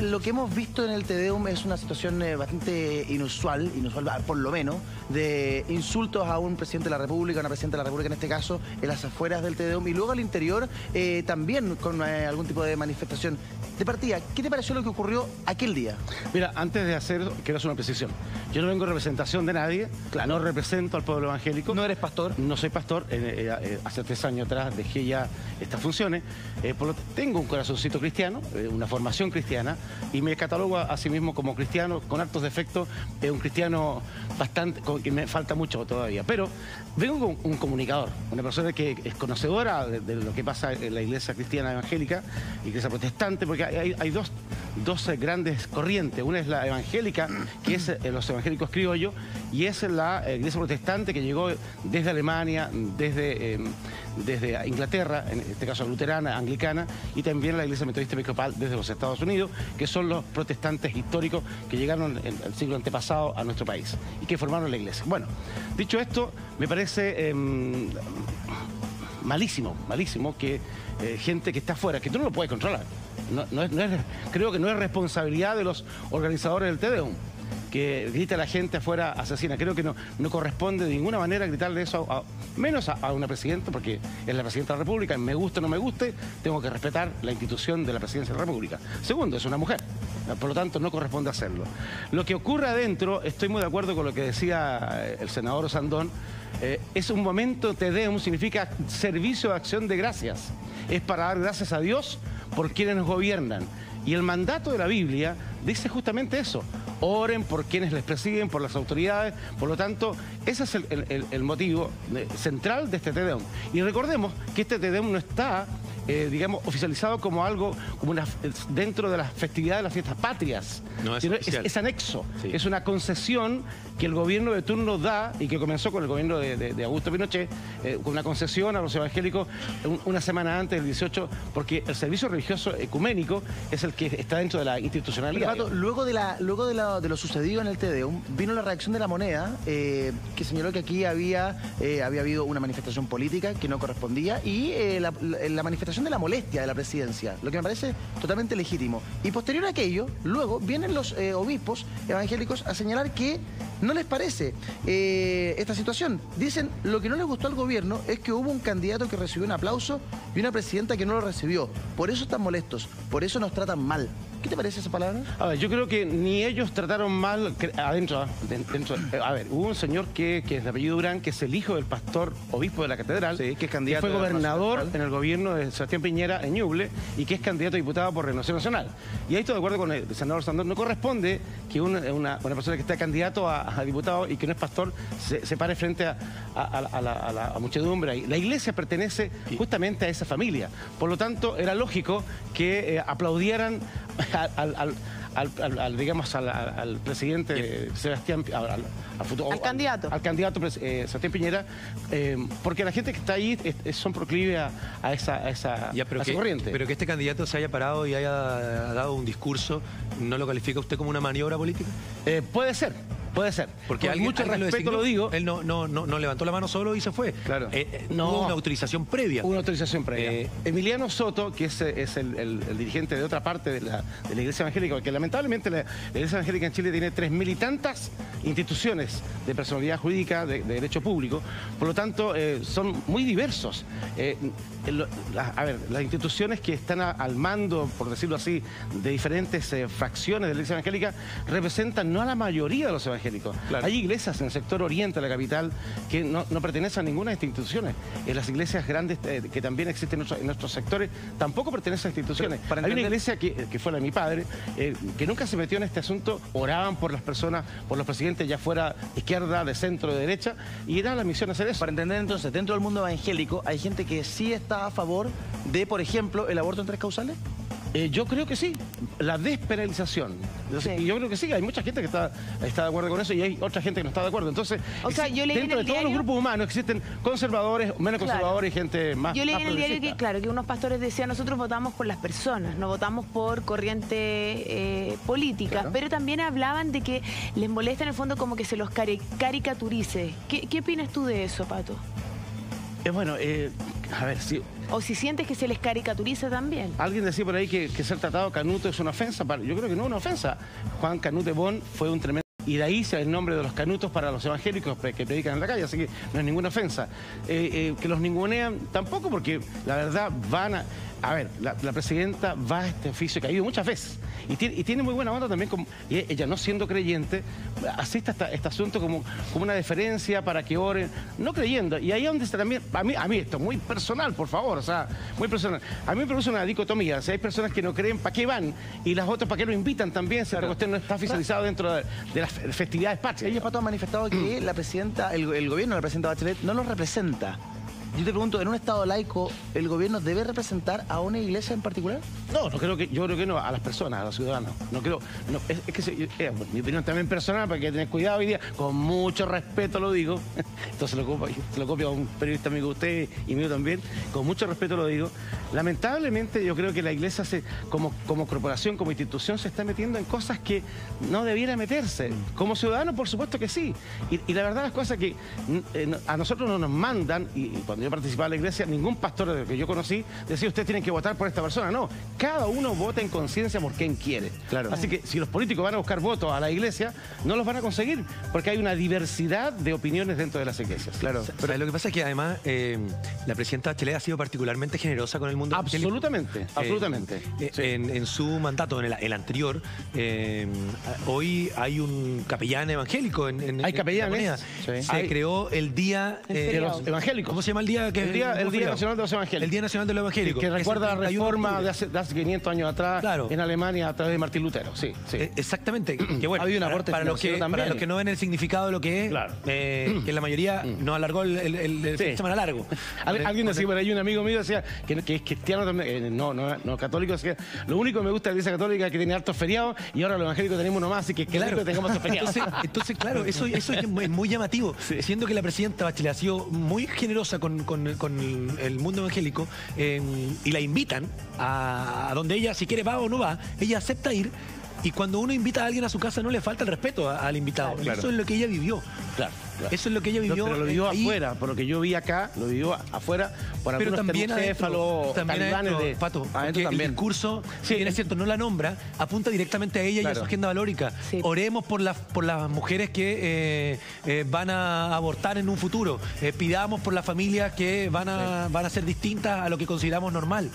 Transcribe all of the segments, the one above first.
lo que hemos visto en el Tedeum es una situación eh, bastante inusual, inusual por lo menos, de insultos a un presidente de la República, a una presidenta de la República en este caso, en las afueras del Tedeum y luego al interior eh, también con eh, algún tipo de manifestación. De partida, ¿qué te pareció lo que ocurrió aquel día? Mira, antes de hacer, quiero hacer una precisión. Yo no vengo en representación de nadie, no represento al pueblo evangélico. ¿No eres pastor? No soy pastor, hace tres años atrás dejé ya estas funciones. por lo, tengo un corazoncito cristiano, una formación cristiana, y me catalogo a sí mismo como cristiano, con actos de efecto, es un cristiano bastante, que me falta mucho todavía. Pero vengo con un comunicador, una persona que es conocedora de, lo que pasa en la iglesia cristiana evangélica iglesia protestante, porque hay, dos, dos, grandes corrientes. Una es la evangélica, que es eh, los evangélicos criollos, y es la iglesia protestante que llegó desde Alemania, desde, em, desde Inglaterra, en este caso luterana, anglicana, y también la iglesia metodista episcopal desde los Estados Unidos, que son los protestantes históricos que llegaron en el siglo antepasado a nuestro país y que formaron la iglesia. Bueno, dicho esto, me parece em, malísimo, malísimo que eh, gente que está afuera, que tú no lo puedes controlar. creo que no es responsabilidad de los organizadores del TEDEUM que grita la gente afuera asesina. Creo que no, no corresponde de ninguna manera gritarle eso, a, menos a, una presidenta, porque es la presidenta de la República, me guste o no me guste, tengo que respetar la institución de la presidencia de la República. Segundo, es una mujer, por lo tanto no corresponde hacerlo. Lo que ocurre adentro, estoy muy de acuerdo con lo que decía eh, el senador Sandón, eh, es un momento, te deum, significa servicio de acción de gracias. Es para dar gracias a Dios por quienes nos gobiernan. Y el mandato de la Biblia dice justamente eso. Oren por quienes les persiguen, por las autoridades. Por lo tanto, ese es el, motivo central de este Tedeum. Y recordemos que este Tedeum no está eh, digamos, oficializado como algo, como una, dentro de las festividades de las fiestas patrias. No es, es, anexo, es una concesión que el gobierno de turno da y que comenzó con el gobierno de, Augusto Pinochet, eh, con una concesión a los evangélicos una semana antes del 18, porque el servicio religioso ecuménico es el que está dentro de la institucionalidad. luego de, la, luego de, lo sucedido en el Tedeum, vino la reacción de la moneda, eh, que señaló que aquí había, había habido una manifestación política que no correspondía y la manifestación de la molestia de la presidencia, lo que me parece totalmente legítimo. Y posterior a aquello, luego vienen los eh, obispos evangélicos a señalar que no les parece eh, esta situación. Dicen, lo que no les gustó al gobierno es que hubo un candidato que recibió un aplauso y una presidenta que no lo recibió. Por eso están molestos, por eso nos tratan mal. ¿Qué te parece esa palabra? A ver, yo creo que ni ellos trataron mal adentro. dentro, eh, a ver, hubo un señor que, que es de apellido Durán, que es el hijo del pastor obispo de la catedral, que es candidato. fue gobernador en el gobierno de Sebastián Piñera en Ñuble y que es candidato a diputado por Renovación Nacional. Y ahí estoy de acuerdo con el senador Sandor. No corresponde que una, persona que está candidato a, diputado y que no es pastor se, pare frente a, la, muchedumbre. La iglesia pertenece justamente a esa familia. Por lo tanto, era lógico que eh, aplaudieran al, digamos, al, presidente Sebastián, al, al candidato. Al candidato eh, Sebastián Piñera, eh, porque la gente que está ahí son proclive a, esa, a esa, pero que, corriente. Pero que este candidato se haya parado y haya dado un discurso, ¿no lo califica usted como una maniobra política? Eh, puede ser. Puede ser. Porque Con mucho respeto lo, digo. Él no, no, no, levantó la mano solo y se fue. Claro. Eh, eh, no, hubo una autorización previa. Una autorización previa. Eh, Emiliano Soto, que es, el, dirigente de otra parte de la, Iglesia Evangélica, porque lamentablemente la, Iglesia Evangélica en Chile tiene tres mil y tantas instituciones de personalidad jurídica, de, derecho público, por lo tanto son muy diversos. a ver, las instituciones que están al mando, por decirlo así, de diferentes fracciones de la Iglesia Evangélica, representan no a la mayoría de los evangélicos, hay iglesias en el sector oriente de la capital que no, pertenecen a ninguna de estas instituciones. En las iglesias grandes eh, que también existen en nuestros, sectores tampoco pertenecen a instituciones. Hay una iglesia que, fue la de mi padre, eh, que nunca se metió en este asunto, oraban por las personas, por los presidentes, ya fuera izquierda, de centro, de derecha, y era la misión hacer eso. Para entender entonces, dentro del mundo evangélico, ¿hay gente que sí está a favor de, por ejemplo, el aborto en tres causales? Eh, yo creo que sí, la despenalización. Yo creo que sí, hay mucha gente que está, está de acuerdo con eso y hay otra gente que no está de acuerdo. Entonces, dentro de todos los grupos humanos existen conservadores, menos conservadores y gente más Yo leí en el diario que, claro, que unos pastores decían, nosotros votamos por las personas, no votamos por corriente eh, política, pero también hablaban de que les molesta en el fondo como que se los caricaturice. ¿Qué, opinas tú de eso, Pato? Eh, bueno, A ver, sí. O si sientes que se les caricaturiza también. Alguien decía por ahí que, ser tratado Canuto es una ofensa. Yo creo que no es una ofensa. Juan Canute Bon fue un tremendo... Y de ahí se el nombre de los canutos para los evangélicos que predican en la calle, así que no es ninguna ofensa. Eh, eh, que los ningunean tampoco, porque la verdad van a... A ver, la, la presidenta va a este oficio que ha ido muchas veces y tiene, y tiene muy buena onda también, como, y ella no siendo creyente, asiste a este asunto como, como una deferencia para que oren, no creyendo. Y ahí es donde está también, a mí, a mí esto, muy personal, por favor, o sea, muy personal. A mí me produce una dicotomía, o sea, hay personas que no creen, ¿para qué van? Y las otras, ¿para qué lo invitan también? Si cuestión no está oficializado dentro de, de las festividades patrias. Ellos, Pato, han manifestado que la presidenta, el, el gobierno de la presidenta Bachelet no los representa. Yo te pregunto, ¿en un Estado laico el gobierno debe representar a una iglesia en particular? No, no creo que, yo creo que no, a las personas, a los ciudadanos. No creo, es, que eh, mi opinión también personal, hay que tener cuidado hoy día, con mucho respeto lo digo, entonces lo copio, se lo copio a un periodista amigo de usted y mío también, con mucho respeto lo digo. Lamentablemente yo creo que la iglesia como, corporación, como institución, se está metiendo en cosas que no debiera meterse. Como ciudadano, por supuesto que sí. Y, la verdad las cosas que eh, a nosotros no nos mandan, y, y cuando yo participaba en la iglesia, ningún pastor de que yo conocí decía ustedes tienen que votar por esta persona. No, cada uno vota en conciencia por quien quiere. Claro. Así que si los políticos van a buscar votos a la iglesia, no los van a conseguir, porque hay una diversidad de opiniones dentro de las iglesias. Claro. Pero lo que pasa es que además eh, la presidenta Bachelet ha sido particularmente generosa con el mundo. Absolutamente, Eh, absolutamente. eh, Sí. en, en su mandato, en el, el anterior, eh, hoy hay un capellán evangélico en, en- Hay en capellanes, la sí. Se Hay- creó el día eh, de los evangélicos. ¿Cómo se llama el día? Que, El día- el ¿cómo Día? Nacional de los Evangélicos. El Día Nacional de los Evangélicos. que recuerda la 31 de reforma de hace, de hace 500 años atrás Claro. en Alemania a través de Martín Lutero. Sí, sí. Eh, Exactamente. Que bueno, Ha habido un para- aporte para, los que, también. para los que no ven el significado de lo que es, Claro. eh, que la mayoría nos alargó el, el, Sí. semana largo. Al- Eh, Alguien decía, por ahí un amigo mío decía que, que es cristiano también, eh, no, no, no católico, decía, lo único que me gusta de la iglesia católica es que tiene hartos feriados y ahora los evangélicos tenemos uno más, así que claro que tengamos estos feriados. Entonces, entonces, claro, eso, eso es muy, muy llamativo. Siendo que la presidenta Bachelet ha sido muy generosa con, con- el, mundo evangélico y la invitan a donde ella, si quiere, va o no va, ella acepta ir. Y cuando uno invita a alguien a su casa, no le falta el respeto a- al invitado. Y Claro. Eso es lo que ella vivió. Claro, claro. Eso es lo que ella No, vivió. pero lo vivió ahí. afuera, por lo que yo vi acá, lo vivió afuera por Pero también adentro, también talibanes adentro, de... Pato, adentro porque el también. discurso, Sí. si bien es cierto, no la nombra, apunta directamente a ella y a su agenda valórica. Sí. Oremos por las, por las mujeres que eh, eh, van a abortar en un futuro. Eh, pidamos por las familias que van a, van a ser distintas a lo que consideramos normal.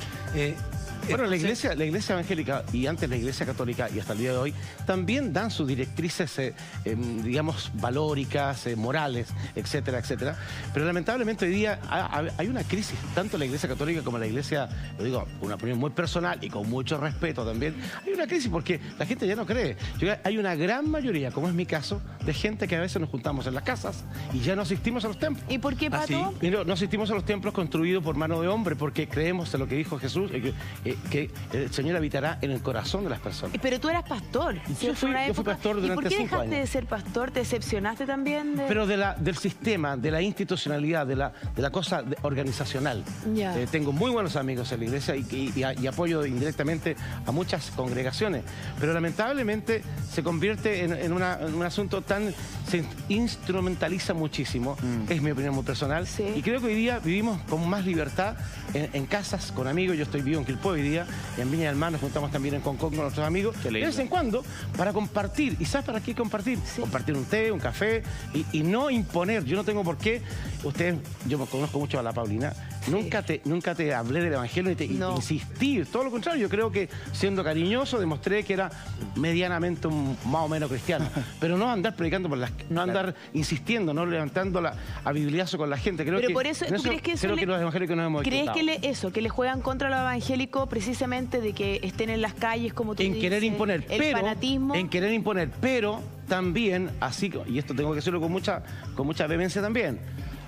Bueno, la iglesia, la iglesia evangélica y antes la iglesia católica y hasta el día de hoy también dan sus directrices, eh, em, digamos, valóricas, eh, morales, etcétera, etcétera. Pero lamentablemente hoy día ha- ha- hay una crisis, tanto la iglesia católica como la iglesia, lo digo, una opinión muy personal y con mucho respeto también, hay una crisis porque la gente ya no cree. Hay una gran mayoría, como es mi caso, de gente que a veces nos juntamos en las casas y ya no asistimos a los templos. ¿Y por qué, Ah, Pato? sí. Mira, no asistimos a los templos construidos por mano de hombre porque creemos en lo que dijo Jesús, eh, eh, que el Señor habitará en el corazón de las personas. Pero tú eras pastor. Yo fui- yo fui pastor ¿Y por durante qué cinco dejaste años. de ser pastor? ¿Te decepcionaste también? De... Pero de la, del sistema, de la institucionalidad, de la, de la cosa de- organizacional. Eh, tengo muy buenos amigos en la iglesia y, y- y a- y apoyo indirectamente a muchas congregaciones. Pero lamentablemente se convierte en, en una- en un asunto tan... se instrumentaliza muchísimo, es mi opinión muy personal. Sí. Y creo que hoy día vivimos con más libertad en, en casas, con amigos. Yo estoy vivo en Quilpó hoy día, en Viña del Mar nos juntamos también en Concón con nuestros amigos. De vez en cuando, para compartir. ¿Y sabes para qué compartir? Sí. Compartir un té, un café y, y no imponer. Yo no tengo por qué. Ustedes, yo me conozco mucho a la Paulina. Nunca te, nunca te hablé del Evangelio y te, No. insistí. Todo lo contrario, yo creo que siendo cariñoso demostré que era medianamente un más o menos cristiano. Pero no andar predicando por las, no andar insistiendo, no levantando la habilidad con la gente. Creo Pero que, por eso, en ¿tú crees que eso creo le- que los evangélicos nos hemos ¿Crees que le, eso, que le juegan contra lo evangélico precisamente de que estén en las calles como tú en dices, querer imponer, el pero fanatismo? en querer imponer, pero también así y esto tengo que decirlo con mucha con mucha vehemencia también.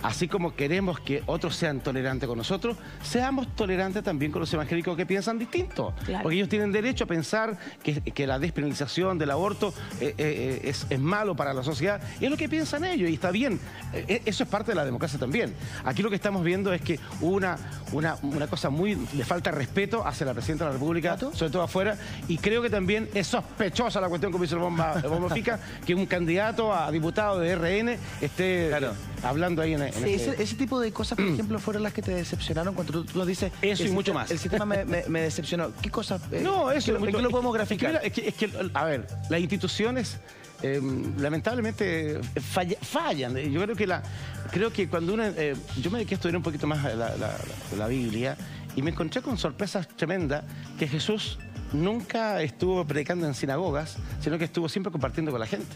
Así como queremos que otros sean tolerantes con nosotros, seamos tolerantes también con los evangélicos que piensan distinto. Claro. Porque ellos tienen derecho a pensar que, que la despenalización del aborto eh, eh, es, es malo para la sociedad. Y es lo que piensan ellos y está bien. Eh, eso es parte de la democracia también. Aquí lo que estamos viendo es que una, una, una cosa muy de falta de respeto hacia la presidenta de la República, sobre todo afuera, y creo que también es sospechosa la cuestión, como dice el bomba, el bomba Fica, que un candidato a diputado de RN esté Claro. Hablando ahí en, en Sí, ese- ese, tipo de cosas, por ejemplo, fueron las que te decepcionaron cuando tú, tú nos dices... Eso y mucho sistema- más. El sistema me, me- me decepcionó. ¿Qué cosas? eh, No, eso ¿En qué, en qué lo podemos es que- graficar? Es que, es que, a ver, las instituciones eh, lamentablemente falla- fallan. Yo creo que la, creo que cuando uno, eh, yo me dediqué a estudiar un poquito más la, la- la- la Biblia y me encontré con sorpresas tremendas que Jesús nunca estuvo predicando en sinagogas, sino que estuvo siempre compartiendo con la gente.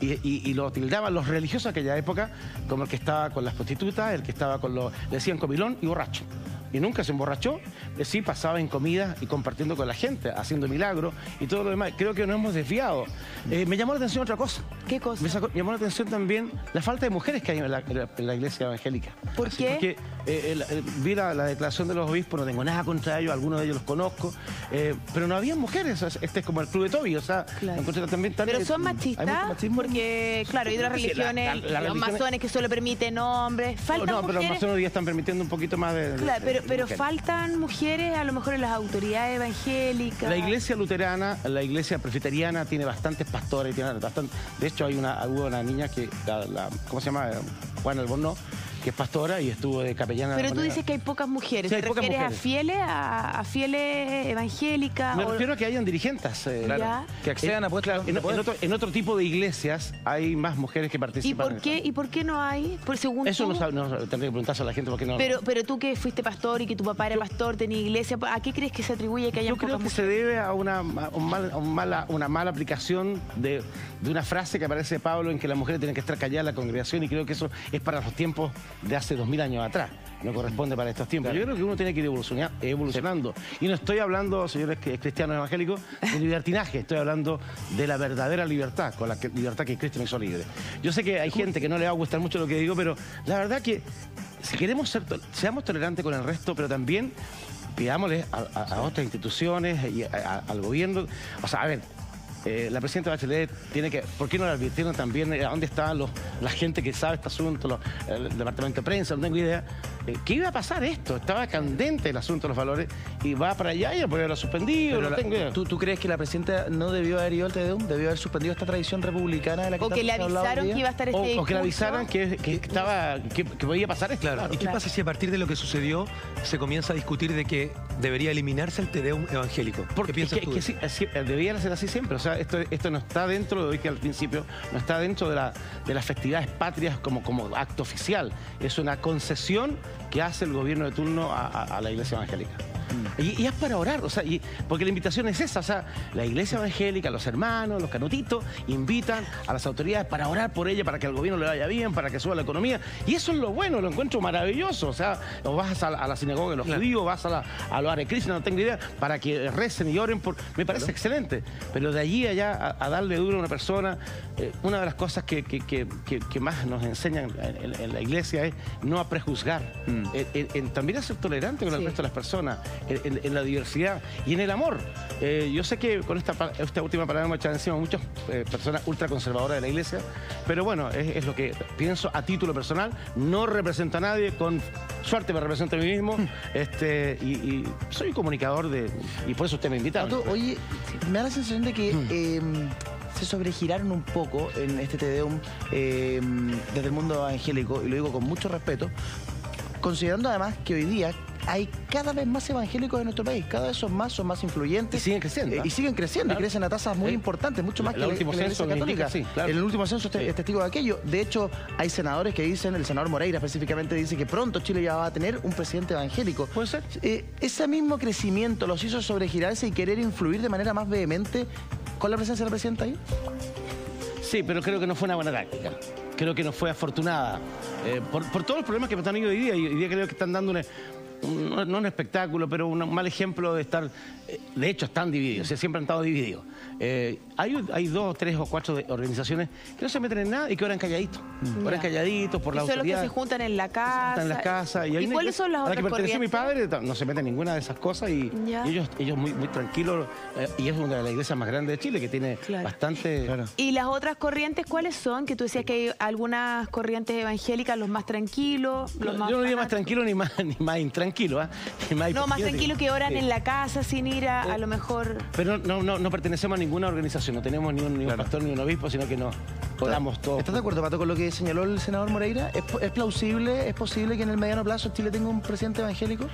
Y, lo tildaban los religiosos de aquella época como el que estaba con las prostitutas, el que estaba con los, le decían comilón y borracho. Y nunca se emborrachó, eh, sí pasaba en comida y compartiendo con la gente, haciendo milagros y todo lo demás. Creo que nos hemos desviado. Eh, me llamó la atención otra cosa. ¿Qué cosa? Me, sacó- me llamó la atención también la falta de mujeres que hay en la, en la- en la iglesia evangélica. ¿Por qué? Porque eh, el- el- vi la, la declaración de los obispos, no tengo nada contra ellos, algunos de ellos los conozco, eh, pero no había mujeres. Este es como el club de Toby, o sea, Claro. también tan- Pero eh, son machistas porque, claro, hay otras religiones, los religión- masones que solo permiten hombres. Faltan No, pero los mujeres. masones hoy día están permitiendo un poquito más de. de- Claro, pero, pero faltan mujeres a lo mejor en las autoridades evangélicas. La iglesia luterana, la iglesia presbiteriana tiene bastantes pastores, tiene bastante, de hecho hay una, hubo una niña que, la- la- ¿cómo se llama? Juana Albornoz, que es pastora y estuvo de capellana. Pero tú dices que hay pocas mujeres. Sí, hay ¿Te pocas refieres a mujeres. fieles, a, a fieles evangélicas? Me o- refiero a que hayan dirigentes. eh, Claro. Que accedan a puestos en, en otro, en otro tipo de iglesias hay más mujeres que ¿Y participan. por qué y por qué no hay? Por según Eso tú, no, sabe- no tendría que preguntarse a la gente porque no. Pero, pero tú que fuiste pastor y que tu papá era pastor, tenía iglesia, ¿a qué crees que se atribuye que haya Yo creo pocas que se mujeres? debe a una, a un mal- a un mala, una mala aplicación de, de una frase que aparece de Pablo en que las mujeres tienen que estar calladas en la congregación y creo que eso es para los tiempos de hace dos mil años atrás. No corresponde para estos tiempos. Yo creo que uno tiene que ir evoluciona- evolucionando. Y no estoy hablando, señores cristianos evangélicos, de libertinaje. Estoy hablando de la verdadera libertad, con la que- libertad que Cristo me hizo libre. Yo sé que hay gente que no le va a gustar mucho lo que digo, pero la verdad que si queremos ser, seamos tolerantes con el resto, pero también pidámosle a, a- a otras instituciones y a- al gobierno. O sea, a ver, eh, la presidenta Bachelet tiene que. ¿Por qué no la advirtieron también? eh, ¿A dónde estaban los, la gente que sabe este asunto, los- el departamento de prensa? No tengo idea. Eh, ¿Qué iba a pasar esto? Estaba candente el asunto de los valores y va para allá y por haberlo suspendido. Pero no la- tengo idea. ¿tú, tú crees que la presidenta no debió haber ido al Tedeum? ¿Debió haber suspendido esta tradición republicana de la que O que le avisaron que iba a estar este o, o que le avisaran que, que estaba, que, que podía pasar esto. Claro. ¿Y qué Claro. pasa si a partir de lo que sucedió se comienza a discutir de que debería eliminarse el Tedeum evangélico? Porque ¿Qué piensas que- tú? que de sí, debiera ser así siempre. O sea, esto, esto no está dentro, lo dije al principio, no está dentro de, la, de las festividades patrias como, como acto oficial. Es una concesión que hace el gobierno de turno a, a- a la iglesia evangélica. Y, y es para orar, o sea, y- porque la invitación es esa, o sea, la iglesia evangélica, los hermanos, los canutitos, invitan a las autoridades para orar por ella, para que al gobierno le vaya bien, para que suba la economía. Y eso es lo bueno, lo encuentro maravilloso. O sea, o vas a la, a la sinagoga de los Claro. judíos, vas a, la, a los Hare Krishna, no tengo idea, para que recen y oren por. Me parece excelente. Pero de allí allá a, a darle duro a una persona, eh, una de las cosas que, que- que- que- que más nos enseñan en, en- en la iglesia es no a prejuzgar. En- en- en también a ser tolerante con el resto de las personas, en, en- en la diversidad y en el amor. Eh, yo sé que con esta, esta última palabra me echan encima muchas eh, personas ultraconservadoras de la iglesia, pero bueno, es, es lo que pienso a título personal. No representa a nadie, con suerte me represento a mí mismo este, y, y soy comunicador de. Y por eso usted me invita. Oye, me da la sensación de que eh, se sobregiraron un poco en este Tedeum eh, desde el mundo evangélico, y lo digo con mucho respeto, considerando además que hoy día hay cada vez más evangélicos en nuestro país, cada vez son más, son más influyentes. Y siguen creciendo, Eh, ¿ah? y siguen creciendo, Claro. y crecen a tasas muy importantes, mucho más El que la, último que la Iglesia censo lo católica. indica, sí, claro. En el último censo Sí. es testigo de aquello. De hecho, hay senadores que dicen, el senador Moreira específicamente dice que pronto Chile ya va a tener un presidente evangélico. Puede ser. Eh, ese mismo crecimiento los hizo sobregirarse y querer influir de manera más vehemente con la presencia de la presidenta ahí. Sí, pero creo que no fue una buena táctica. Creo que no fue afortunada. Eh, por, todos los problemas que me están hoy día. Y hoy día creo que están dando un- no, un espectáculo, pero un mal ejemplo de estar. eh, de hecho, están divididos. siempre han estado divididos. Eh, hay, hay dos, tres o cuatro de- organizaciones que no se meten en nada y que oran calladitos. Oran Ya. calladitos por Y la son los que autoridad. se juntan en la casa. Están en las casas. Y, hay una cuáles iglesia son las a la otras que perteneció mi padre, no se mete en ninguna de esas cosas y, y ellos, ellos muy, muy tranquilos. eh, y es una de las iglesias más grandes de Chile que tiene Claro. bastante. ¿Y las otras corrientes cuáles son? Que tú decías que hay algunas corrientes evangélicas, los más tranquilos, los más Yo no diría más tranquilo ni más, ni más intranquilo. tranquilo, ¿ah? No, más tranquilo que oran en la casa sin ir a, a lo mejor... Pero no, no, no pertenecemos a ninguna organización, no tenemos ni un, pastor ni un obispo, sino que no oramos todos. ¿Estás de acuerdo, Pato, con lo que señaló el senador Moreira? ¿Es, plausible, es posible que en el mediano plazo Chile tenga un presidente evangélico?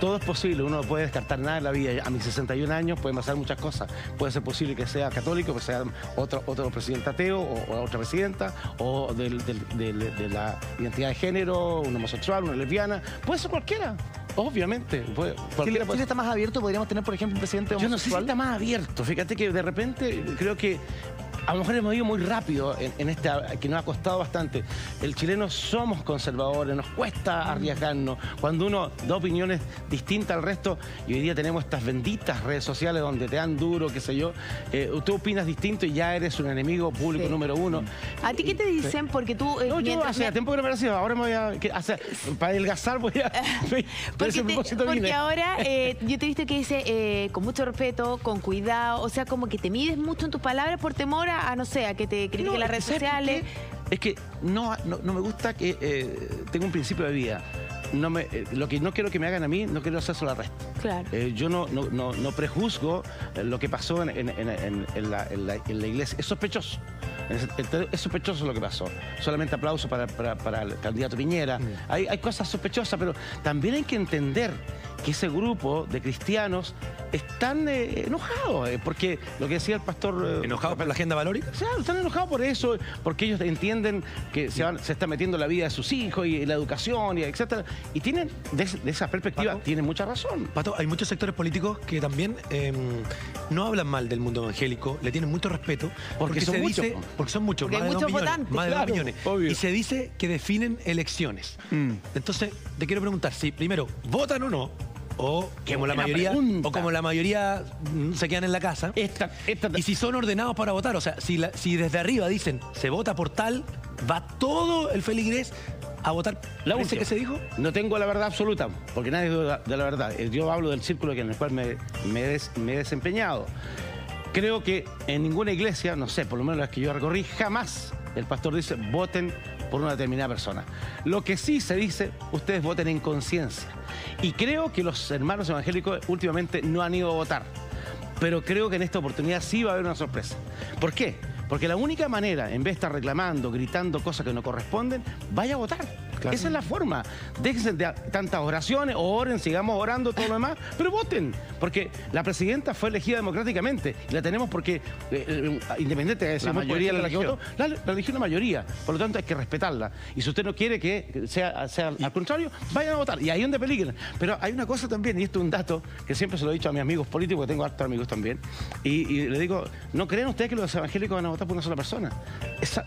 Todo es posible, uno no puede descartar nada en la vida. A mis 61 años pueden pasar muchas cosas. Puede ser posible que sea católico, que sea otro, otro presidente ateo o, otra presidenta, o de la identidad de género, un homosexual, una lesbiana. Puede ser cualquiera. Obviamente. Puede, Chile, está más abierto, podríamos tener, por ejemplo, un presidente homosexual. Yo no sé si está más abierto. Fíjate que de repente creo que a lo mejor hemos ido muy rápido en, este, que nos ha costado bastante. El chileno somos conservadores, nos cuesta arriesgarnos. Cuando uno da opiniones distintas al resto, y hoy día tenemos estas benditas redes sociales donde te dan duro, qué sé yo, eh, tú opinas distinto y ya eres un enemigo público número uno. ¿A ti qué te dicen? Porque tú... Eh, no, yo hace tiempo que no me lo ahora me voy a... para adelgazar voy a... porque, porque ahora eh, yo te he visto que dice con mucho respeto, con cuidado, o sea, como que te mides mucho en tus palabras por temor a, no sé, a que te critiquen las redes sociales. Es que no, no, me gusta que eh, tenga un principio de vida. No me, eh, lo que no quiero que me hagan a mí, no quiero hacer la resto. Claro. Eh, yo no, no, no, prejuzgo lo que pasó en, la, iglesia. Es sospechoso. Es, sospechoso lo que pasó. Solamente aplauso para, el candidato Piñera. Mm. Hay, hay cosas sospechosas, pero también hay que entender que ese grupo de cristianos están eh, enojados, eh, porque lo que decía el pastor... Eh, ¿Enojados por la agenda valórica? Claro, están enojados por eso, porque ellos entienden que se, se está metiendo la vida de sus hijos y, la educación, y etcétera. Y tienen, de, esa perspectiva, tienen mucha razón. Pato, hay muchos sectores políticos que también em, no hablan mal del mundo evangélico, le tienen mucho respeto, porque, son muchos. porque son muchos, más, de dos millones, más de dos millones. Y se dice que definen elecciones. Mm. Entonces, te quiero preguntar si primero votan o no o como la mayoría o como la mayoría se quedan en la casa. y si son ordenados para votar, o sea, si, si desde arriba dicen se vota por tal, va todo el feligrés a votar. ¿La que se dijo? No tengo la verdad absoluta, porque nadie duda de la verdad. Yo hablo del círculo en el cual me, me, he desempeñado. Creo que en ninguna iglesia, no sé, por lo menos las que yo recorrí, jamás el pastor dice voten por una determinada persona. Lo que sí se dice, ustedes voten en conciencia. Y creo que los hermanos evangélicos últimamente no han ido a votar. Pero creo que en esta oportunidad sí va a haber una sorpresa. ¿Por qué? Porque la única manera, en vez de estar reclamando, gritando cosas que no corresponden, vaya a votar. Esa es la forma. Déjense de tantas oraciones, oren, sigamos orando, todo lo demás, pero voten. Porque la presidenta fue elegida democráticamente y la tenemos porque, eh, eh, independiente de la mayoría de la que votó, la, eligió una mayoría. Por lo tanto, hay que respetarla. Y si usted no quiere que sea, sea al contrario, vayan a votar. Y ahí donde peligran. Pero hay una cosa también, y esto es un dato que siempre se lo he dicho a mis amigos políticos, porque tengo hartos amigos también, y, le digo, ¿no creen ustedes que los evangélicos van a votar por una sola persona?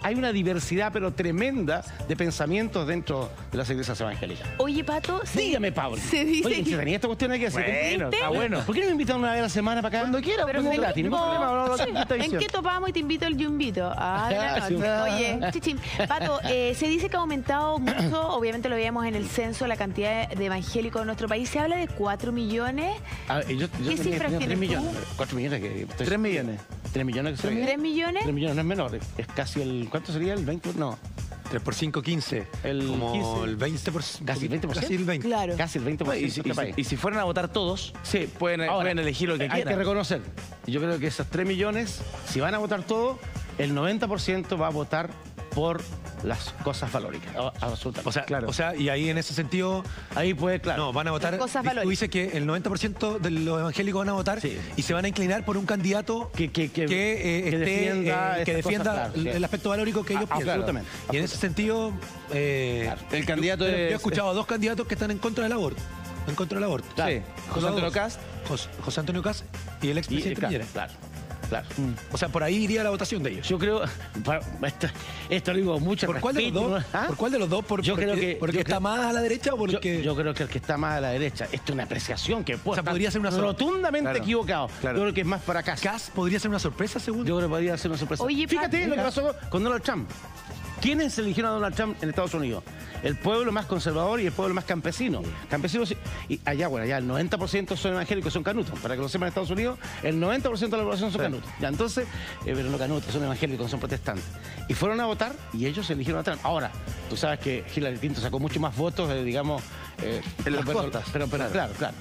hay una diversidad, pero tremenda, de pensamientos dentro de las iglesias evangélicas. Oye, Pato. Dígame, Pablo. Se dice Oye, que... tenía esta cuestión hay que hacer. Bueno, está bueno. ¿Por qué no me invitan una vez a la semana para acá? Cuando quiera, pero es gratis. No problema. ¿En qué topamos y te invito el yumbito? Ah, Oye, chichín. Pato, eh, se dice que ha aumentado mucho, obviamente lo veíamos en el censo, la cantidad de evangélicos en nuestro país. Se habla de 4 millones. Ah, yo, ¿Qué cifras tienes 3 millones. 4 millones. Que 3 millones. 3 millones. Que ¿3 millones? 3 millones no es menor. Es casi el... ¿Cuánto sería? ¿El 20? No. 3 por 5, 15. El como el 20%. Casi el 20%. Casi el 20%. Claro. Casi el 20%. Y, y, y, si fueran a votar todos, sí, pueden, pueden elegir lo que quieran. Hay que reconocer. Yo creo que esos 3 millones, si van a votar todos, el 90% va a votar por las cosas valóricas. Absolutamente. O sea, claro. o sea, y ahí en ese sentido. Ahí puede, claro. No, van a votar. cosas valóricas. Tú dices que el 90% de los evangélicos van a votar y se van a inclinar por un candidato que, que, que, que eh, defienda, eh, que defienda el aspecto valórico que ellos ah, piensan. Absolutamente, Y en ese sentido. Eh, el candidato yo, yo he escuchado a dos candidatos que están en contra del aborto. En contra del aborto. Sí. José Antonio Cast. José, Antonio Cast y el expresidente Piñera. Claro. Claro. Mm. O sea, por ahí iría la votación de ellos. Yo creo, esto, lo digo mucho ¿Por cuál de los dos? ¿Ah? ¿Por cuál de los dos? ¿Por, yo creo que, porque está más a la derecha o porque yo, creo que el que está más a la derecha, esto es una apreciación que puede o sea, podría ser una rotundamente equivocado. Yo creo que es más para acá. ¿Cas podría ser una sorpresa, según? Yo creo que podría ser una sorpresa. Oye, Fíjate lo que pasó con Donald Trump. ¿Quiénes eligieron a Donald Trump en Estados Unidos? El pueblo más conservador y el pueblo más campesino. Campesinos, y allá, bueno, allá el 90% son evangélicos, son canutos. Para que lo sepan en Estados Unidos, el 90% de la población son canutos. Ya, entonces, eh, pero no canutos, son evangélicos, son protestantes. Y fueron a votar y ellos eligieron a Trump. Ahora, tú sabes que Hillary Clinton sacó mucho más votos, digamos, eh, En las pero- costas. Pero, pero, claro, claro.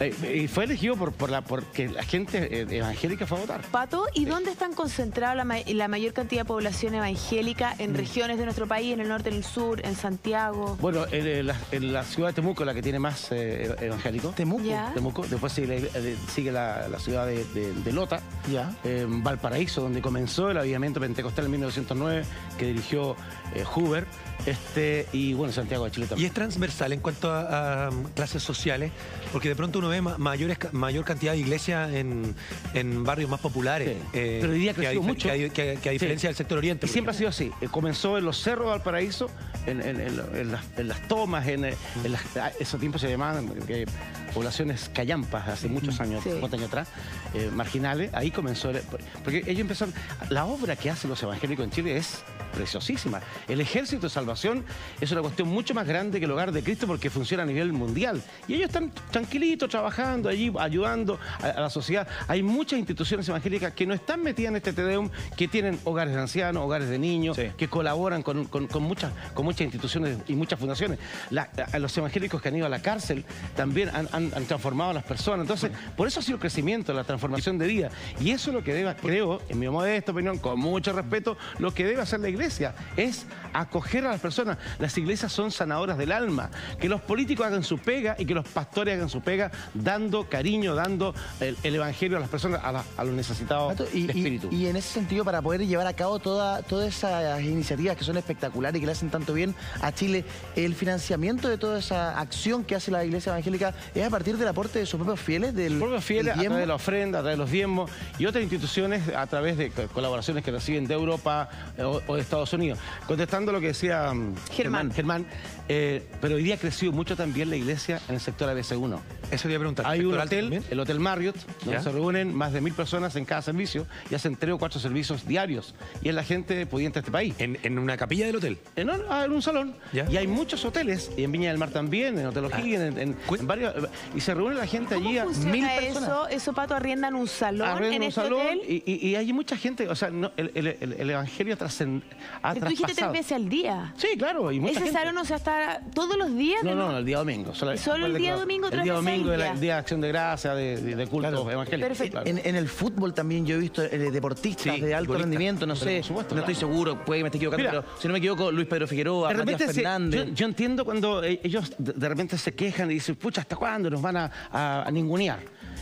Eh, y fue elegido por, por la, porque la gente eh, evangélica fue a votar. Pato, ¿y dónde están concentradas la, ma- la mayor cantidad de población evangélica? Mm. ¿En regiones de nuestro país, en el norte, en el sur, en Santiago? Bueno, en, la, en la ciudad de Temuco, la que tiene más eh, evangélicos. Temuco. Ya. Temuco. Después sigue, la, eh, sigue la- la ciudad de, de- de Lota, Ya. eh, Valparaíso, donde comenzó el avivamiento pentecostal en 1909, que dirigió eh, Huber, este, y bueno, Santiago de Chile Y también. es transversal en cuanto a, a, clases sociales, porque de pronto uno ve ma- mayores, mayor cantidad de iglesias en, en barrios más populares. Sí. Pero hoy día que mucho. Que, a- que a- que a Sí. diferencia del sector oriente. Y siempre ha sido así. Eh, Comenzó en los cerros de Valparaíso, en, en- en- en las, en las tomas, en, eh, en las, ah, esos tiempos se llamaban eh, poblaciones callampas, hace muchos años, Sí. 50 años atrás, eh, marginales. Ahí comenzó, el- porque ellos empezaron, la obra que hacen los evangélicos en Chile es preciosísima. El ejército de salvación es una cuestión mucho más grande que el hogar de Cristo porque funciona a nivel mundial. Y ellos están tranquilitos, trabajando allí, ayudando a, a la sociedad. Hay muchas instituciones evangélicas que no están metidas en este Tedeum, que tienen hogares de ancianos, hogares de niños, Sí. que colaboran con, con- con muchas, con muchas instituciones y muchas fundaciones. La- a los evangélicos que han ido a la cárcel también han, han- han transformado a las personas. Entonces, por eso ha sido el crecimiento, la transformación de vida. Y eso es lo que debe, creo, en mi modesta opinión, con mucho respeto, lo que debe hacer la iglesia es acoger a las personas. Las iglesias son sanadoras del alma. Que los políticos hagan su pega y que los pastores hagan su pega dando cariño, dando el, el evangelio a las personas, a, la- a los necesitados y, de y- espíritu. y en ese sentido, para poder llevar a cabo toda- todas esas iniciativas que son espectaculares y que le hacen tanto bien a Chile, el financiamiento de toda esa acción que hace la Iglesia Evangélica es a partir del aporte de sus propios fieles, del, Los propios fieles del a través de la ofrenda, a través de los diezmos y otras instituciones a través de co- colaboraciones que reciben de Europa eh, o, o de Estados Unidos. Contestando lo que decía mm, Germán. Germán, eh, pero hoy día ha crecido mucho también la iglesia en el sector ABC1. Eso a preguntar. Hay un ¿sector alto hotel, también? el Hotel Marriott, donde ¿Ya? se reúnen más de mil personas en cada servicio y hacen tres o cuatro servicios diarios. Y es la gente pudiente de este país. En, en una capilla del hotel. En, un- ah, en un salón. Ya. Y hay muchos hoteles, y en Viña del Mar también, en Hotel O'Higgins, en, en- Cu- en varios. Y se reúne la gente ¿Cómo allí a mil personas. eso? ¿Eso, Pato, arriendan un salón en un este salón hotel? y, y- y hay mucha gente, o sea, no, el, el- el- el evangelio trascend, ha Pero tú dijiste tres veces al día. Sí, claro, y mucha Ese gente. salón, o sea, está todos los días. No, no, no- el día domingo. Solo, Solo el día que- domingo, El tres día domingo, el día. de acción de gracia, de, de, de culto Claro. evangélico. Perfecto. Claro. En, en el fútbol también yo he visto eh, deportistas Sí, de alto rendimiento, no sé, supuesto, no estoy seguro, puede que me esté equivocando, Mira. pero si no me equivoco, Luis Pedro Figueroa, De Matías repente se- Fernández. yo, yo entiendo cuando eh, ellos de, de repente se quejan y dicen, pucha, ¿hasta cuándo nos van a, a, a ningunear?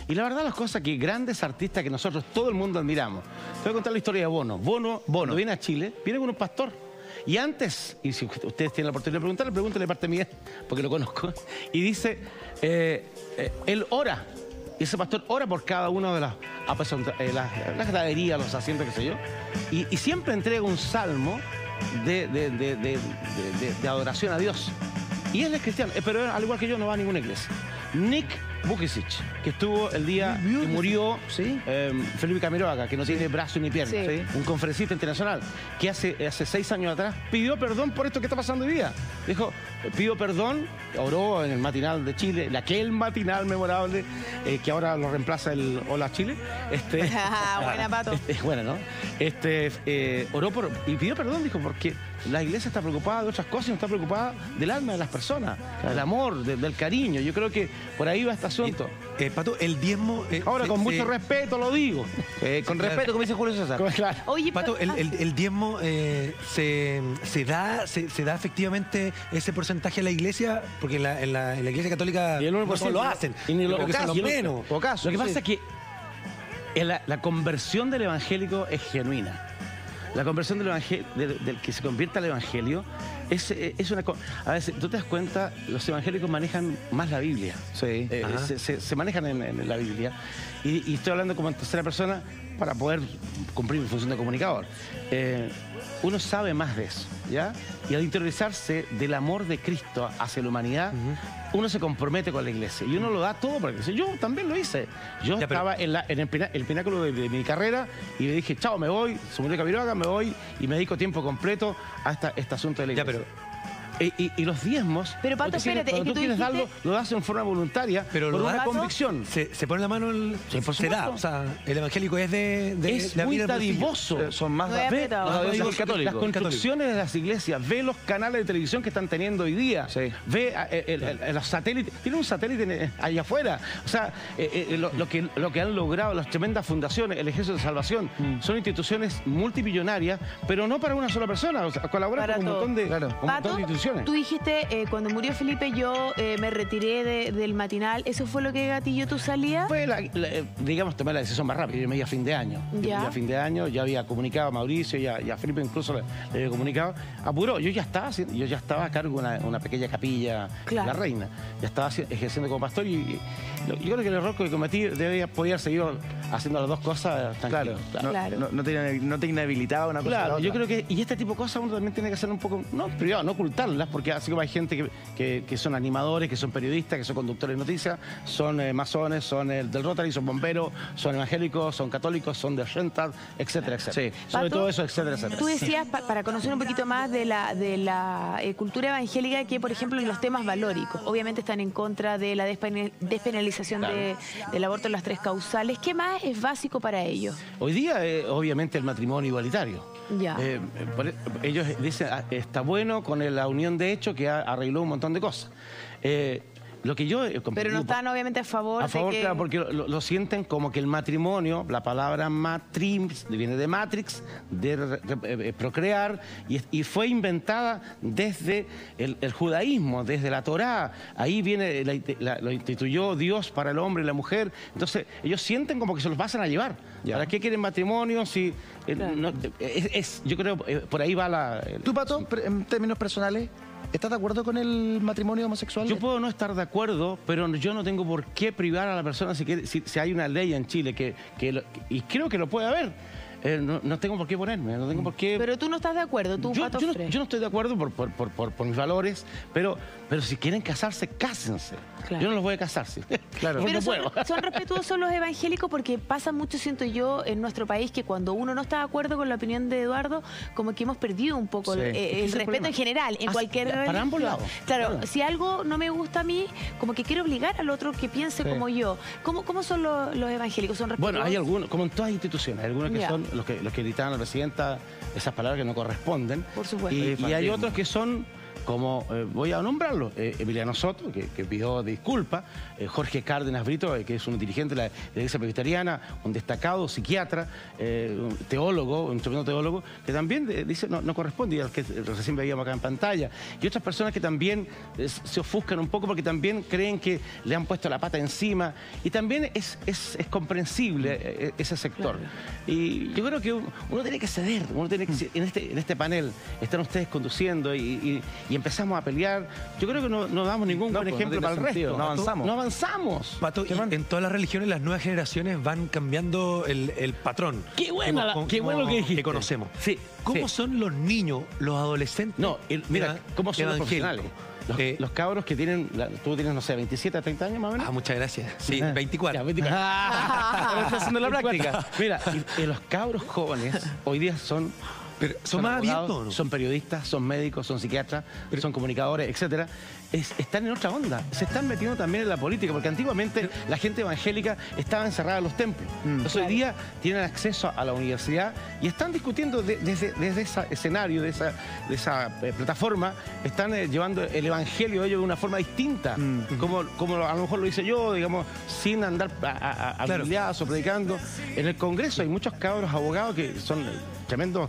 Y la verdad las cosas que grandes artistas que nosotros, todo el mundo admiramos. Te voy a contar la historia de Bono. Bono, cuando viene a Chile, viene con un pastor. Y antes, y si ustedes tienen la oportunidad de preguntarle, pregúntale de parte mía, porque lo conozco. Y dice, eh, eh, él ora. Y ese pastor ora por cada una de las, eh, las, las los asientos, qué sé yo. Y, siempre entrega un salmo de- de adoración a Dios. Y él es cristiano, eh, pero al igual que yo no va a ninguna iglesia. Nick Vukicic, que estuvo el día que murió sí. eh, Felipe Camiroaga, que no tiene brazo ni pierna, Sí. ¿sí? un conferencista internacional, que hace, hace seis años atrás pidió perdón por esto que está pasando hoy día. Dijo, pido perdón, oró en el matinal de Chile, en aquel matinal memorable eh, que ahora lo reemplaza el Hola Chile. Este, Buena, Pato. este, bueno, ¿no? Este, eh, oró por, y pidió perdón, dijo, porque la iglesia está preocupada de otras cosas y no está preocupada del alma de las personas, del amor, de- del cariño. Yo creo que por ahí va este asunto. Eh, Pato, el diezmo. eh, Ahora, se- con se- mucho respeto lo digo. Eh, con respeto, como dice Julio César. Claro. Oye, Pato, el, ah, el- el diezmo eh, se, se da se, se da efectivamente ese porcentaje a la iglesia, porque en la, en la- en la iglesia católica Y el 1% no lo hacen. Y ni lo los y el- menos. Lo que pasa es que la, la conversión del evangélico es genuina. La conversión del, evangel- del, del que se convierte al evangelio es, eh, es una... A veces, tú te das cuenta, los evangélicos manejan más la Biblia. Sí. Eh, Ajá. se, se- se manejan en, en la Biblia. Y, y estoy hablando como en tercera persona para poder cumplir mi función de comunicador. Eh, uno sabe más de eso, ¿ya? Y al interiorizarse del amor de Cristo hacia la humanidad, uno se compromete con la iglesia. Y uno lo da todo para la iglesia. Yo también lo hice. Yo Ya, pero- estaba en, la- en el, pina- el pináculo de, de mi carrera y le dije, chao, me voy, se murió Cabiroaga, me voy y me dedico tiempo completo a esta, este asunto de la Ya, iglesia. pero y, los diezmos. Pero Pato, espérate, cuando es que tú, quieres darlo, lo das en forma voluntaria, pero por una convicción. Se, se, pone la mano el, se da. O sea, el evangélico es de, de es muy dadivoso. Son más ve, los católicos. Las construcciones de las iglesias, ve los canales de televisión que están teniendo hoy día, ve eh, los satélites. Tiene un satélite allá afuera. O sea, eh, eh, lo, que, lo que han logrado las tremendas fundaciones, el Ejército de Salvación, mm. son instituciones multimillonarias, pero no para una sola persona. O sea, colaboran con un montón de, claro. de instituciones. Tú dijiste, cuando murió Felipe, yo me retiré del matinal. ¿Eso fue lo que gatilló tu salida? Fue, digamos, tomé la decisión más rápida. Yo me iba a fin de año. Ya. a fin de año, ya había comunicado a Mauricio y a, Felipe incluso le, había comunicado. Apuró, yo ya estaba, yo ya estaba a cargo de una, pequeña capilla, la reina. Ya estaba ejerciendo como pastor y, yo creo que el error que cometí debía, podía seguir haciendo las dos cosas tranquilo. Claro, claro. No, no, te, no te inhabilitaba una cosa. Claro, yo creo que, y este tipo de cosas uno también tiene que hacer un poco, no privado, no ocultarlas, porque así como hay gente que, que, son animadores, que son periodistas, que son conductores de noticias, son eh, masones, son el del Rotary, son bomberos, son evangélicos, son católicos, son de Rental, etcétera, etcétera. Sí. Sobre todo eso, etcétera, etcétera. Tú decías, para conocer un poquito más de la, de la eh, cultura evangélica, que por ejemplo los temas valóricos, obviamente están en contra de la despenalización del aborto en las tres causales. ¿Qué más es básico para ellos? Hoy día, eh, obviamente, el matrimonio igualitario. Ya. Eh, e, ellos dicen, ah, está bueno con la unión de hecho que arregló un montón de cosas. Lo que yo... Eh, Pero no están obviamente a favor A favor, claro, porque lo, sienten como que el matrimonio, la palabra matrix, viene de matrix, de eh, eh, procrear, y, fue inventada desde el, judaísmo, desde la Torá. Ahí viene, lo instituyó Dios para el hombre y la mujer. Entonces, ellos sienten como que se los pasan a llevar. ¿Para qué quieren matrimonio si... es, yo creo, por ahí va la... ¿Tú, Pato, en términos personales, ¿Estás de acuerdo con el matrimonio homosexual? Yo puedo no estar de acuerdo, pero yo no tengo por qué privar a la persona si, si, hay una ley en Chile que, que y creo que lo puede haber eh, no, tengo por qué ponerme, no tengo por qué... Pero tú no estás de acuerdo, tú, yo, yo, no, estoy de acuerdo por, por, mis valores, pero, pero si quieren casarse, cásense. Yo no los voy a casar, Claro. Pero son, respetuosos los evangélicos porque pasa mucho, siento yo, en nuestro país que cuando uno no está de acuerdo con la opinión de Eduardo, como que hemos perdido un poco el, respeto en general, en cualquier Para ambos lados. Claro, si algo no me gusta a mí, como que quiero obligar al otro que piense como yo. ¿Cómo, cómo son los, evangélicos? ¿Son respetuosos? Bueno, hay algunos, como en todas instituciones, hay algunos que son los que, los que a la presidenta esas palabras que no corresponden. Por supuesto. y hay otros que son como eh, voy a nombrarlo, eh, Emiliano Soto, que, pidió disculpas, eh, Jorge Cárdenas Brito, que es un dirigente de la, Iglesia Presbiteriana, un destacado psiquiatra, un teólogo, un tremendo teólogo, que también dice no, no corresponde, y al que recién veíamos acá en pantalla, y otras personas que también se ofuscan un poco porque también creen que le han puesto la pata encima, y también es, es, comprensible ese sector. Y yo creo que uno, tiene que ceder, uno tiene que, en este, en este panel. Están ustedes conduciendo y y empezamos a pelear, yo creo que no, damos ningún buen pues, ejemplo para el resto. No avanzamos. No avanzamos. Pato, en todas las religiones las nuevas generaciones van cambiando el, patrón. Qué, bueno qué bueno que dijiste. Que conocemos. Sí, ¿Cómo son los niños, los adolescentes? No, mira, ¿cómo son los profesionales? Eh, los, cabros que tienen, tú tienes, no sé, 27 a 30 años más o menos. Ah, muchas gracias. Sí, 24. Ya, 24. Ah, haciendo la práctica. Mira, los cabros jóvenes hoy día son son, más abiertos. Son periodistas, son médicos, son psiquiatras, son comunicadores, etcétera. Están en otra onda. Se están metiendo también en la política, porque antiguamente la gente evangélica estaba encerrada en los templos. Mm. hoy día tienen acceso a la universidad y están discutiendo desde, ese escenario, de esa, de esa eh, plataforma, están eh, llevando el evangelio ellos de una forma distinta, mm. como, como a lo mejor lo hice yo, digamos, sin andar a, a, predicando. En el Congreso hay muchos cabros abogados que son tremendo,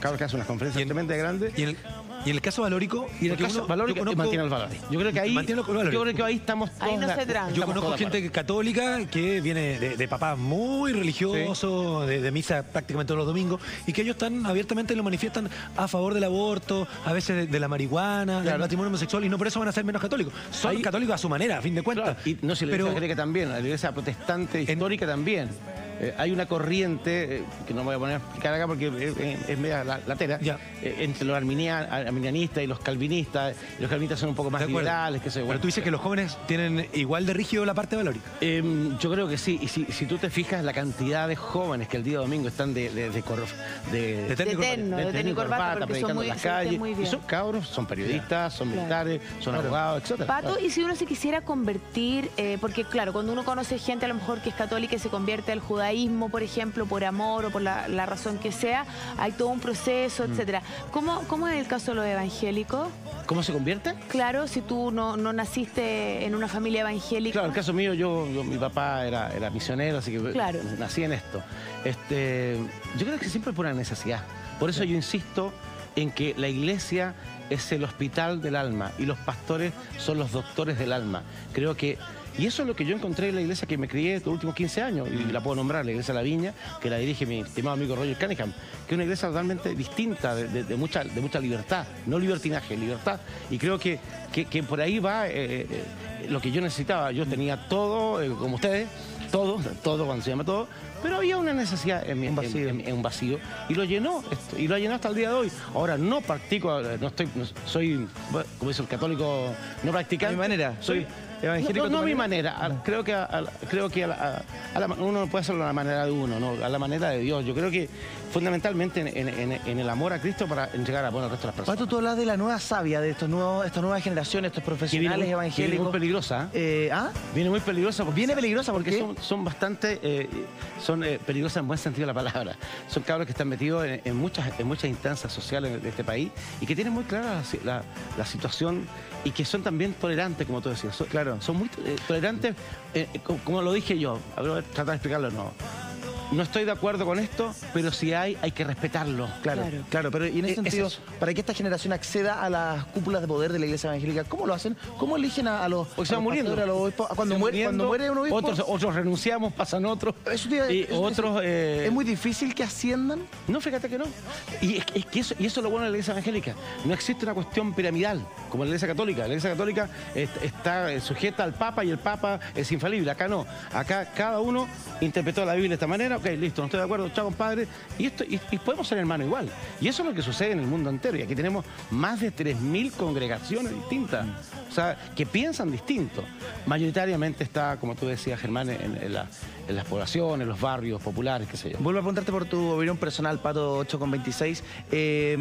cada que hace unas conferencias tremendamente grandes. Y el, y en el caso valórico, y en el caso valórico mantiene el valor. Yo creo que ahí, yo creo que ahí estamos todos Yo conozco gente católica que viene de, de papás muy religiosos, de, misa prácticamente todos los domingos, y que ellos están abiertamente lo manifiestan a favor del aborto, a veces de, la marihuana, del matrimonio homosexual, y no por eso van a ser menos católicos. Son católicos a su manera, a fin de cuentas. Y no, si la Pero, iglesia también, la iglesia protestante histórica también. Eh, hay una corriente, eh, que no me voy a poner a explicar acá porque es, es media la- latera, Ya. eh, entre los arminia- arminianistas y los calvinistas. Y los calvinistas son un poco más liberales, que se Pero tú dices que los jóvenes tienen igual de rígido la parte valórica. Em, yo creo que sí, y si, si tú te fijas la cantidad de jóvenes que el día domingo están de, de, de, cor- de- De terno y corbata, porque son predicando muy, en las calles. Y bien. son cabros, son periodistas, son Claro. militares, son abogados, etcétera. Pato, y si uno se quisiera convertir, eh, porque claro, cuando uno conoce gente a lo mejor que es católica y se convierte al judaísmo, por ejemplo, por amor o por la, la razón que sea, hay todo un proceso, Mm. etcétera. ¿Cómo, ¿Cómo es el caso de los evangélicos? ¿Cómo se convierte? Claro, si tú no, no naciste en una familia evangélica. Claro, el caso mío, yo, yo- mi papá era, era misionero, así que Claro. nací en esto. Este, yo creo que siempre por una necesidad. Por eso yo insisto en que la iglesia es el hospital del alma y los pastores son los doctores del alma. Creo que y eso es lo que yo encontré en la iglesia que me crié los últimos 15 años, y la puedo nombrar, la iglesia La Viña, que la dirige mi estimado amigo Roger Cunningham, que es una iglesia totalmente distinta, de, mucha, de mucha libertad, no libertinaje, libertad. Y creo que, que, por ahí va eh, eh, lo que yo necesitaba. Yo tenía todo, eh, como ustedes, todo, todo cuando se llama todo, pero había una necesidad en, mi- Un vacío. en- en- en un vacío y lo llenó y lo ha llenado hasta el día de hoy. Ahora no practico, eh, no estoy, no soy, como dice el católico, no practicante. A mi manera, soy evangélico No, a no, a mi manera. creo que, a, a- creo que a la- la- uno no puede hacerlo a la manera de uno, ¿no? a la manera de Dios. Yo creo que fundamentalmente en, en- en- en el amor a Cristo para entregar a bueno al resto de las personas. Pato, tú hablas de la nueva savia, de estos nuevos, estas nuevas generaciones, estos viene, profesionales muy- viene evangélicos. muy peligrosa. ¿eh? Eh, ¿Ah? Viene muy peligrosa porque Viene peligrosa, ¿por qué? son, son bastante eh, son eh, peligrosas en buen sentido de la palabra. Son cabros que están metidos en, en muchas en muchas instancias sociales de este país y que tienen muy clara la, la- la situación y que son también tolerantes, como tú decías. Son, Claro. Son muy tolerantes, eh, co- como, lo dije yo. A ver, voy a tratar de explicarlo no. No estoy de acuerdo con esto, pero si hay, hay que respetarlo. Claro, Claro. claro, pero y en ese Eh, es sentido, para que esta generación acceda a las cúpulas de poder de la iglesia evangélica, ¿cómo lo hacen? ¿Cómo eligen a, a los, Hoy se a van los muriendo. pastores, a los obispos? Ah, Cuando muere, cuando muriendo, muere un obispo, Otros, otros renunciamos, pasan otros. eso te iba- y eso otros. eh, es muy difícil que asciendan. No, fíjate que no. Y es, es que eso, y eso es lo bueno de la iglesia evangélica. No existe una cuestión piramidal, como la iglesia católica. La iglesia católica est- está eh, sujeta al Papa y el Papa es infalible. Acá no. Acá cada uno interpretó la Biblia de esta manera. Ok, listo, no estoy de acuerdo, chao, compadre. Y, esto, y, podemos ser hermanos igual. Y eso es lo que sucede en el mundo entero. Y aquí tenemos más de 3.000 congregaciones distintas. O sea, que piensan distinto. Mayoritariamente está, como tú decías, Germán, en la- en las poblaciones, los barrios populares, qué sé yo. Vuelvo a preguntarte por tu opinión personal, Pato 8 con 26. Eh,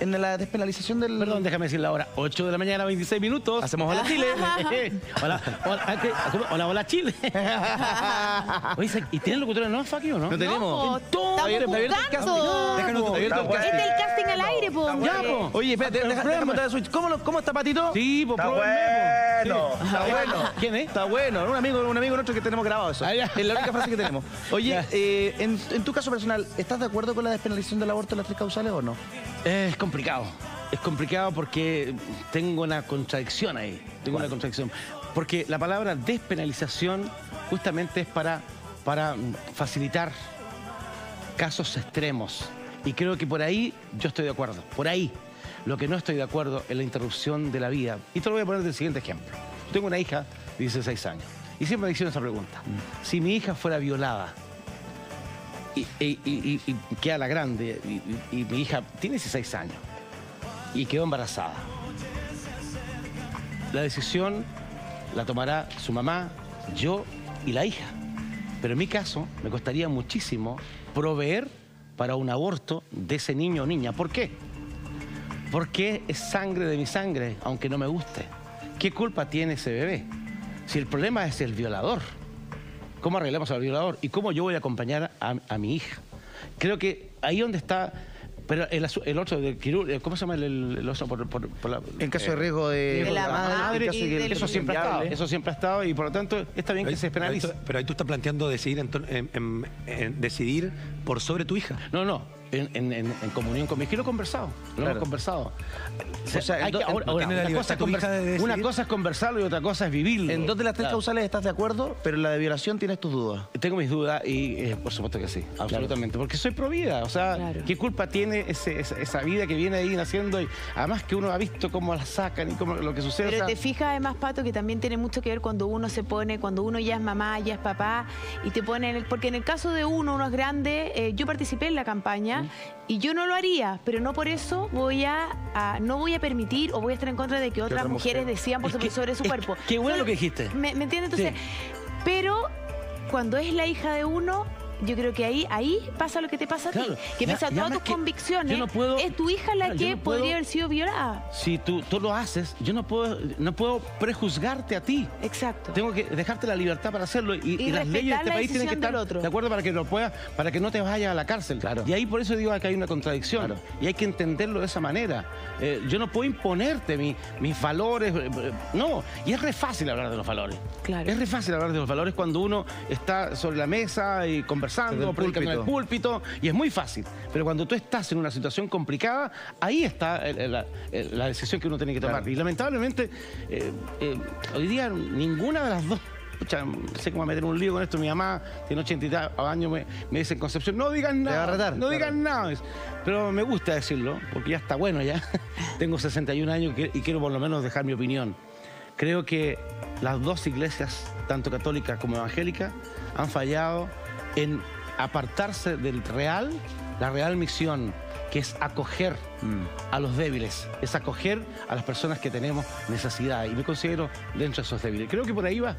en la despenalización del... Perdón, déjame decir la hora. 8 de la mañana, 26 minutos. Hacemos hola Chile. hola, hola, ah, hola, hola, Chile. Oye, ¿se- ¿y tienen locutores nuevos aquí o no? No tenemos. Estamos Abierto, abierto el buscando. Déjanos abierto el Este casting. es el casting al aire, po. Ya, po. Oye, espérate, déjame botar el switch. ¿Cómo, lo- ¿Cómo está, Patito? Sí, pues Está po. bueno. Sí. Está bueno. ¿Quién es? Está bueno. Un amigo, un amigo nuestro que tenemos grabado eso. Única frase que tenemos. Oye, eh, en, en tu caso personal, ¿estás de acuerdo con la despenalización del aborto en las tres causales o no? Es complicado. Es complicado porque tengo una contradicción ahí. Tengo una contradicción. Porque la palabra despenalización justamente es para, para facilitar casos extremos. Y creo que por ahí yo estoy de acuerdo. Por ahí. Lo que no estoy de acuerdo es la interrupción de la vida. Y te lo voy a poner del siguiente ejemplo. Tengo una hija de 16 años. Y siempre me hicieron esa pregunta. Si mi hija fuera violada, y, y- y- queda la grande, y mi hija tiene 16 años, y quedó embarazada. La decisión la tomará su mamá, yo y la hija. Pero en mi caso, me costaría muchísimo proveer para un aborto de ese niño o niña. ¿Por qué? Porque es sangre de mi sangre, aunque no me guste. ¿Qué culpa tiene ese bebé? Si el problema es el violador, ¿cómo arreglamos al violador? ¿Y cómo yo voy a acompañar a, a mi hija? Creo que ahí donde está... Pero el, asu- el otro del quirúrgico, ¿cómo se llama el, el- otro por, por- por la- En caso de riesgo de, De la y el- del- eso siempre ha estado, eso siempre ha estado y por lo tanto está bien que se Pero ahí, penalice. tú- pero ahí tú estás planteando decidir, en tor- en- en- en decidir por sobre tu hija. No, no, en, comunión con mi hija. lo he conversado, lo hemos conversado. O sea, una, cosa es conversarlo y otra cosa es vivirlo. En dos de las tres causales estás de acuerdo, pero en la de violación tienes tus dudas. Tengo mis dudas y eh, por supuesto que sí, absolutamente. Porque soy pro vida. O sea, ¿qué culpa tiene esa, vida que viene ahí naciendo? Y además que uno ha visto cómo la sacan y cómo lo que sucede. Pero te fijas además, Pato, que también tiene mucho que ver cuando uno se pone, cuando uno ya es mamá, ya es papá, y te pone en el, porque en el caso de uno, uno es grande, eh, yo participé en la campaña y yo no lo haría, pero no por eso voy a, no voy a permitir o voy a estar en contra de que otras mujeres decían por sobre su cuerpo. Qué bueno lo que dijiste. ¿Me, entiendes? Entonces, pero cuando es la hija de uno, yo creo que ahí, ahí pasa lo que te pasa a ti. Que pese a todas tus convicciones, es tu hija la que podría haber sido violada. Si tú, tú lo haces, yo no puedo, no puedo prejuzgarte a ti. Exacto. Tengo que dejarte la libertad para hacerlo. Y, las leyes de este país tienen que estar de acuerdo para que lo puedas, para que no te vayas a la cárcel. Claro. Y ahí por eso digo que hay una contradicción. Y hay que entenderlo de esa manera. Eh, yo no puedo imponerte mis valores. Eh, eh, no. Y es re fácil hablar de los valores. Claro. Es re fácil hablar de los valores cuando uno está sobre la mesa y conversando conversando, predicando en el púlpito, y es muy fácil. Pero cuando tú estás en una situación complicada, ahí está la, decisión que uno tiene que tomar. Y lamentablemente, eh, eh, hoy día ninguna de las dos Pucha, sé cómo meter un lío con esto. Mi mamá tiene 80 años, me, me dice en Concepción, no digan nada. no digan nada. Pero me gusta decirlo, porque ya está bueno ya. Tengo 61 años y quiero por lo menos dejar mi opinión. Creo que las dos iglesias, tanto católica como evangélica, han fallado en apartarse del real, la real misión, que es acoger mm. a los débiles, es acoger a las personas que tenemos necesidad. Y me considero dentro de esos débiles. Creo que por ahí va.